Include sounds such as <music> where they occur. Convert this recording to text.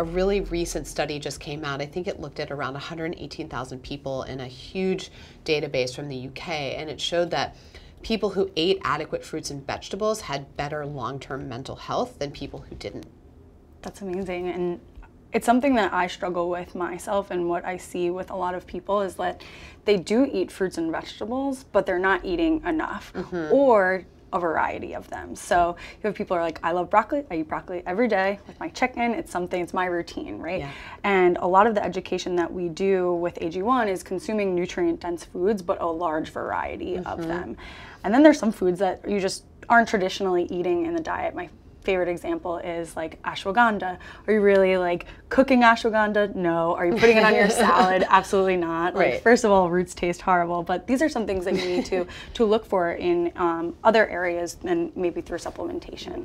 a really recent study just came out. I think it looked at around 118,000 people in a huge database from the UK, and it showed that people who ate adequate fruits and vegetables had better long-term mental health than people who didn't. That's amazing. And it's something that I struggle with myself and what I see with a lot of people is that they do eat fruits and vegetables, but they're not eating enough mm-hmm. or a variety of them. So you have people are like, I love broccoli, I eat broccoli every day with my chicken, it's something, it's my routine, right? Yeah. And a lot of the education that we do with AG1 is consuming nutrient dense foods, but a large variety mm-hmm. of them. And then there's some foods that you just aren't traditionally eating in the diet. My favorite example is like ashwagandha. Are you really like cooking ashwagandha? No. Are you putting it on your <laughs> salad? Absolutely not. Like right. first of all, roots taste horrible, but these are some things that you need to to look for in um, other areas and maybe through supplementation.